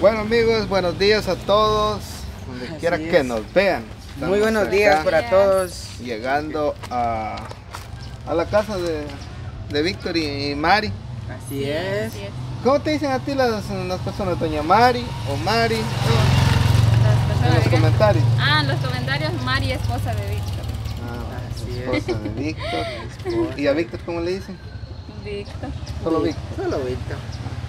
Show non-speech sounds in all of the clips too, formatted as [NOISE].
Bueno amigos, buenos días a todos, donde Así quiera es. que nos vean. Muy buenos días para todos. Llegando a, a la casa de, de Víctor y, y Mari. Así es. Así es. ¿Cómo te dicen a ti las, las personas? Doña Mari o Mari. Las En los comentarios. Ah, en los comentarios, Mari, esposa de Víctor. Ah, Así esposa de Víctor. [LAUGHS] ¿Y a Víctor cómo le dicen? Víctor. Solo Víctor. Solo Víctor.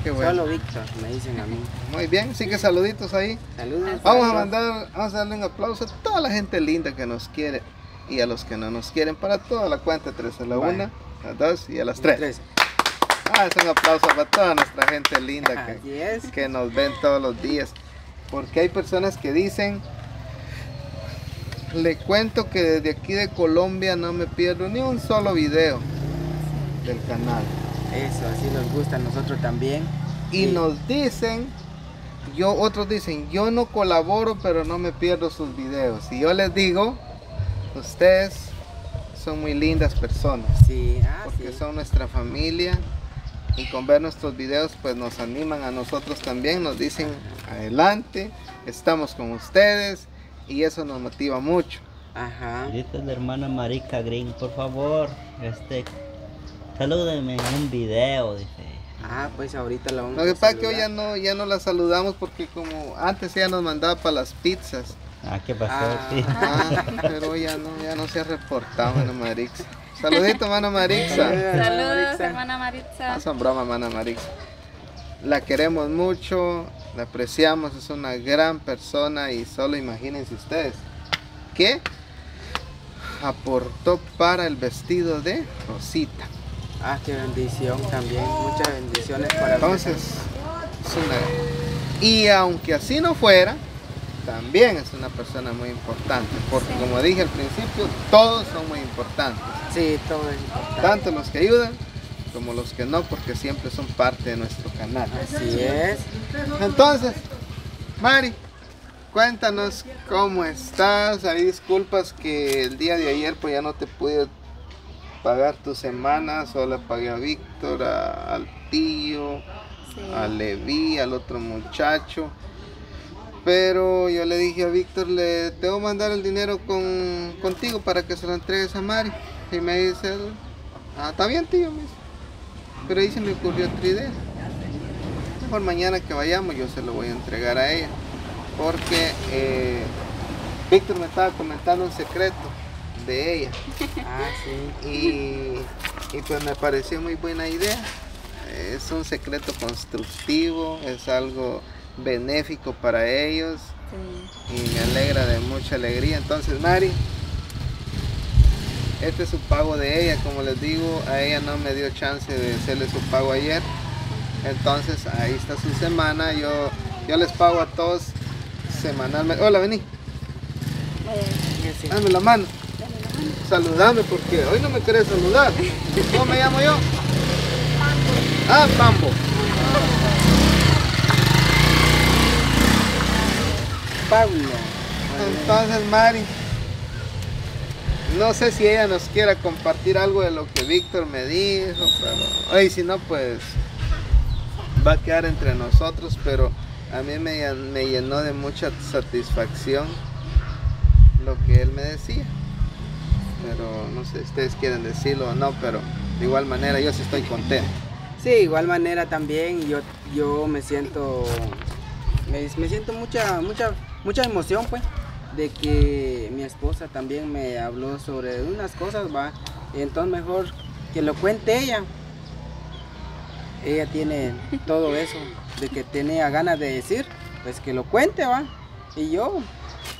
Qué bueno. Solo Víctor, me dicen a mí. Muy bien, sí que saluditos ahí. Saludos. Vamos a mandar, vamos a darle un aplauso a toda la gente linda que nos quiere y a los que no nos quieren para toda la cuenta, tres a la Vaya. una, a las dos y a las tres. Tres. Ah, es un aplauso para toda nuestra gente linda que, Así que nos ven todos los días. Porque hay personas que dicen, le cuento que desde aquí de Colombia no me pierdo ni un solo video del canal. Eso, así nos gusta a nosotros también. Y nos dicen, yo otros dicen, yo no colaboro, pero no me pierdo sus videos. Y yo les digo, ustedes son muy lindas personas, Sí, ah, porque sí. son nuestra familia. Y con ver nuestros videos, pues nos animan a nosotros también, nos dicen, adelante, estamos con ustedes. Y eso nos motiva mucho. Ajá. Dice la hermana Marica Green, por favor, este, salúdenme en un video, dice. Ah, pues ahorita la vamos Lo que a pasa es que hoy ya no, ya no la saludamos porque como antes ella nos mandaba para las pizzas. Ah, ¿qué pasó? Ah. Sí. Ah, pero ya no, ya no se ha reportado, mano Marixa. Saludito, mano Marixa. Saludos, hermana Maritza. No son broma, mano Marixa. La queremos mucho, la apreciamos, es una gran persona y solo imagínense ustedes que aportó para el vestido de Rosita. Ah, qué bendición también. Muchas bendiciones para Entonces, es una... Y aunque así no fuera, también es una persona muy importante, porque como dije al principio, todos son muy importantes. Sí, todo es importante. tanto los que ayudan como los que no, porque siempre son parte de nuestro canal. Así es. Entonces, Mari, cuéntanos cómo estás. Ahí disculpas que el día de ayer pues ya no te pude pagar tu semana, solo pagué a Víctor, a- al tío, Sí. a Levi, al otro muchacho. Pero yo le dije a Víctor, le tengo que mandar el dinero con, contigo para que se lo entregues a Mari. Y me dice, él, ah, está bien tío, me dice. Pero ahí se me ocurrió otra idea. Mejor mañana que vayamos yo se lo voy a entregar a ella. Porque eh, Víctor me estaba comentando un secreto de ella. Ah, sí. Y, y pues me pareció muy buena idea. Es un secreto constructivo, es algo benéfico para ellos Sí. y me alegra de mucha alegría. Entonces, Mari, este es su pago de ella. Como les digo, a ella no me dio chance de hacerle su pago ayer. Entonces, ahí está su semana. Yo, yo les pago a todos semanalmente. Hola, vení, dame la mano. Saludame porque hoy no me querés saludar. ¿Cómo me llamo yo? Ah, Pambo. Pablo. Entonces, Mari, no sé si ella nos quiera compartir algo de lo que Víctor me dijo, pero, oye, si no, pues va a quedar entre nosotros, pero a mí me, llen- me llenó de mucha satisfacción lo que él me decía. Pero no sé ustedes quieren decirlo o no, pero de igual manera yo estoy contento. Sí, de igual manera también yo, yo me siento me, me siento mucha mucha mucha emoción pues de que mi esposa también me habló sobre unas cosas va. Entonces mejor que lo cuente ella. Ella tiene todo eso de que tenía ganas de decir pues que lo cuente va. Y yo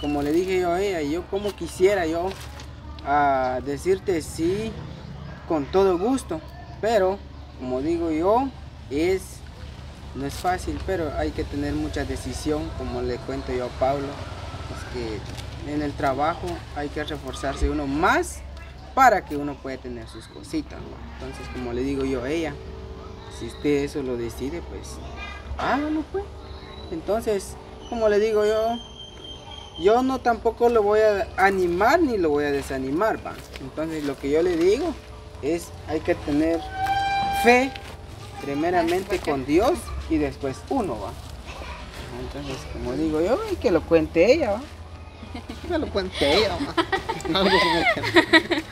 como le dije yo a ella yo como quisiera yo ah, decirte sí con todo gusto pero como digo yo, es no es fácil, pero hay que tener mucha decisión, como le cuento yo a Pablo, es que en el trabajo hay que reforzarse uno más para que uno pueda tener sus cositas, ¿no? Entonces, como le digo yo a ella, si usted eso lo decide, pues hágalo pues. Entonces, como le digo yo, yo no tampoco lo voy a animar ni lo voy a desanimar, va. Entonces, lo que yo le digo es hay que tener fe primeramente con Dios y después uno va. Entonces, como digo yo, y que lo cuente ella, ¿va? [LAUGHS] Me lo cuente ella, como [LAUGHS] que-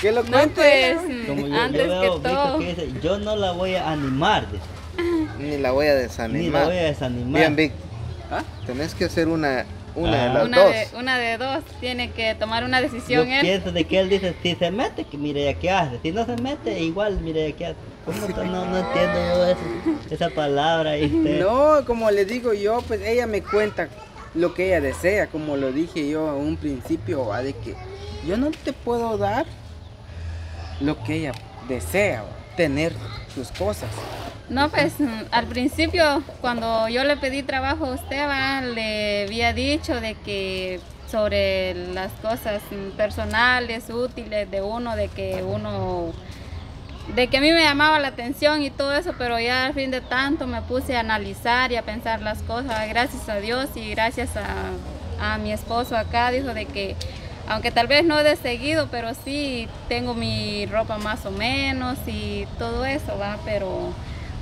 Que lo No, cuente ella, pues, ¿va? Como yo, antes yo veo que todo. que dice, yo no la voy a animar, dice, Ni la voy a ni la desanimar. voy a desanimar. Bien, Vic, ¿Ah? tenés que hacer una, una de Ah. las Una dos. de, una de dos. Tiene que tomar una Yo decisión él. pienso de que él dice, si se mete, que mire ya qué hace. Si no se mete, igual mire ya qué hace. ¿Cómo que no, no entiendo yo eso, esa palabra ahí? usted? [LAUGHS] No, como le digo yo, pues ella me cuenta lo que ella desea, como lo dije yo en un principio, ¿va? de que yo no te puedo dar lo que ella desea, ¿va? Tener sus cosas. No, pues mm, al principio cuando yo le pedí trabajo a usted, le había dicho de que sobre las cosas personales, útiles de uno, de que uno, de que a mí me llamaba la atención y todo eso, pero ya al fin de tanto me puse a analizar y a pensar las cosas, gracias a Dios y gracias a, a mi esposo acá, dijo de que aunque tal vez no de seguido, pero sí tengo mi ropa más o menos y todo eso, va, pero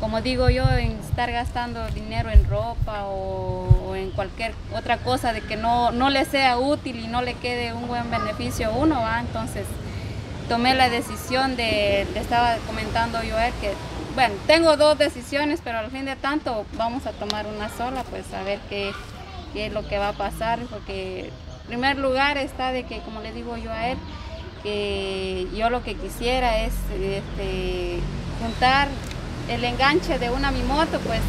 como digo yo, en estar gastando dinero en ropa o, en cualquier otra cosa de que no, no le sea útil y no le quede un buen beneficio a uno, va, entonces tomé la decisión de, le estaba comentando yo a él que, bueno, tengo dos decisiones, pero al fin de tanto vamos a tomar una sola, pues a ver qué, qué es lo que va a pasar, porque primer lugar está de que, como le digo yo a él, que yo lo que quisiera es este, juntar el enganche de una mi moto, pues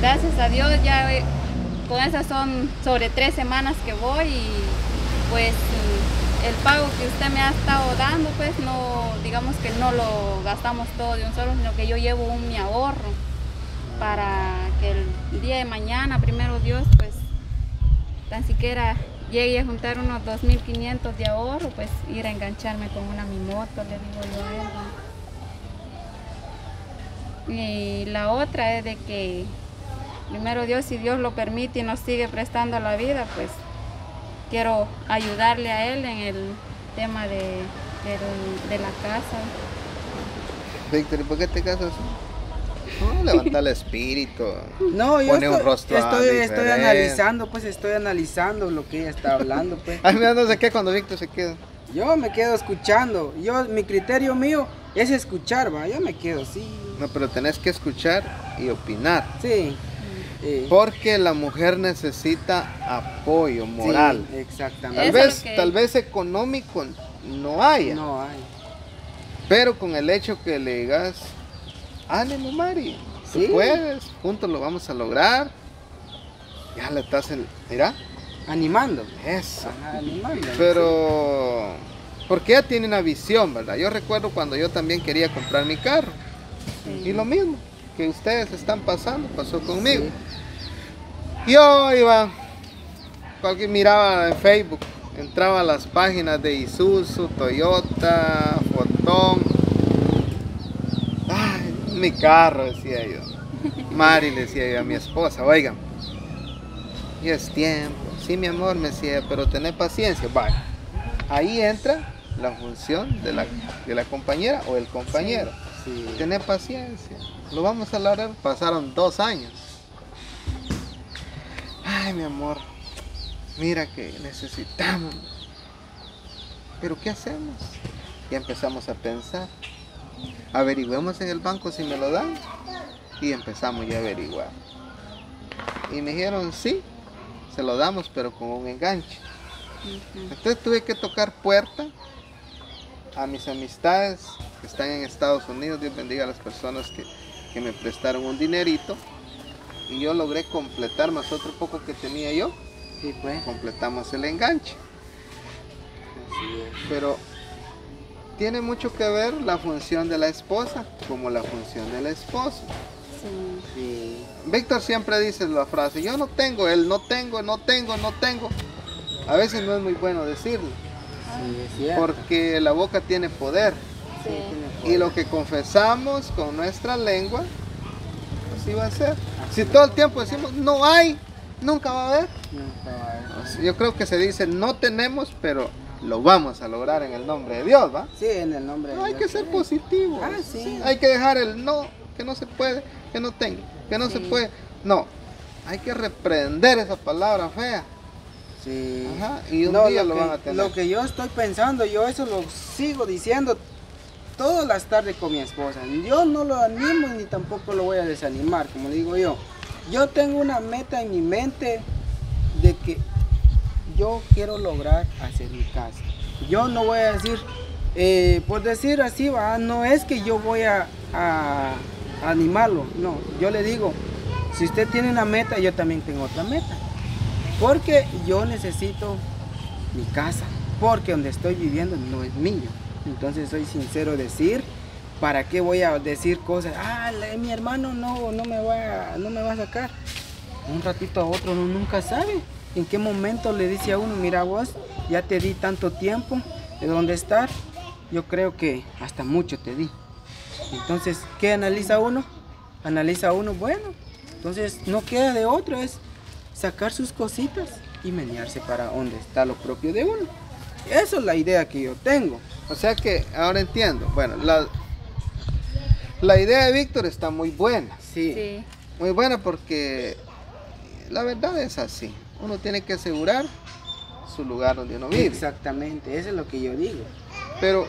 gracias a Dios ya eh, con esas son sobre tres semanas que voy y pues el pago que usted me ha estado dando, pues no, digamos que no lo gastamos todo de un solo, sino que yo llevo un mi ahorro para que el día de mañana, primero Dios, pues tan siquiera llegue a juntar unos 2.500 de ahorro, pues ir a engancharme con una mi moto, le digo yo a él. Y la otra es de que primero Dios, si Dios lo permite y nos sigue prestando la vida, pues quiero ayudarle a él en el tema de, del- de la casa. Víctor, ¿y por qué te casas? No, levanta el espíritu. [LAUGHS] No, yo Pone un estoy, rostro estoy, analizando, pues estoy analizando lo que ella está hablando, pues. [LAUGHS] Ay, mira, no sé qué cuando Víctor se queda. Yo me quedo escuchando. Yo, mi criterio mío es escuchar, va. Yo me quedo, sí. No, pero tenés que escuchar y opinar. Sí. Eh, Porque la mujer necesita apoyo sí, moral. exactamente. Tal vez, que- tal vez económico no haya. No hay. Pero con el hecho que le digas, ánimo Mari, tú Sí. puedes, juntos lo vamos a lograr. Ya le estás en, mira, Animando. eso. Ajá, animando. Pero, porque ella tiene una visión, ¿verdad? Yo recuerdo cuando yo también quería comprar mi carro. Sí. Y lo mismo que ustedes están pasando, pasó conmigo. Yo iba, cualquier miraba en Facebook, entraba a las páginas de Isuzu, Toyota, Fotón. Mi carro, decía yo. Mari le decía yo a mi esposa, oigan, ya es tiempo. Sí, mi amor, me decía, pero tener paciencia. Vaya, ahí entra la función de la, de la compañera o el compañero. Sí. Tener paciencia. Lo vamos a lograr. Pasaron dos años. Ay, mi amor. Mira que necesitamos. Pero ¿qué hacemos? Ya empezamos a pensar. Averigüemos en el banco si me lo dan. Y empezamos ya a averiguar. Y me dijeron, sí, se lo damos, pero con un enganche. Entonces tuve que tocar puerta a mis amistades que están en Estados Unidos. Dios bendiga a las personas que, que me prestaron un dinerito. Y yo logré completar más otro poco que tenía yo. Sí, pues. Completamos el enganche. Pero tiene mucho que ver la función de la esposa como la función del esposo. Sí. Sí. Víctor siempre dice la frase, yo no tengo, él no tengo, no tengo, no tengo. A veces no es muy bueno decirlo, Sí, es cierto. porque la boca tiene poder. Sí. Y lo que confesamos con nuestra lengua, así va a ser. Si todo el tiempo decimos, no hay, nunca va a haber. Nunca va a haber. Yo creo que se dice, no tenemos, pero lo vamos a lograr en el nombre de Dios, ¿va? Sí, en el nombre No, de hay Dios. que ser positivo. Ah, sí. Hay que dejar el no, que no se puede, que no tengo, que no se puede. No, hay que reprender esa palabra fea. Sí. Ajá, y un No, día lo lo que, van a tener. Lo que yo estoy pensando, yo eso lo sigo diciendo todas las tardes con mi esposa. Yo no lo animo ni tampoco lo voy a desanimar, como digo yo. Yo tengo una meta en mi mente yo quiero lograr hacer mi casa. Yo no voy a decir, eh, por decir así, va, no es que yo voy a, animarlo, no. Yo le digo, si usted tiene una meta, yo también tengo otra meta. Porque yo necesito mi casa. Porque donde estoy viviendo no es mío. Entonces soy sincero decir, ¿para qué voy a decir cosas? Ah, mi hermano no, no, me va, no me va a sacar. Un ratito a otro uno nunca sabe. En qué momento le dice a uno, mira vos, ya te di tanto tiempo de dónde estar. Yo creo que hasta mucho te di. Entonces, ¿qué analiza uno? Analiza uno, bueno, entonces no queda de otro, es sacar sus cositas y menearse para donde está lo propio de uno. Esa es la idea que yo tengo. O sea que ahora entiendo. Bueno, la, la idea de Víctor está muy buena. Sí, Sí. Muy buena porque la verdad es así. Uno tiene que asegurar su lugar donde uno vive. exactamente, eso es lo que yo digo. Pero,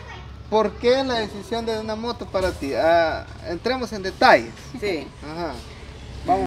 ¿por qué la decisión de una moto para ti? Ah, entremos en detalles. Sí, Ajá.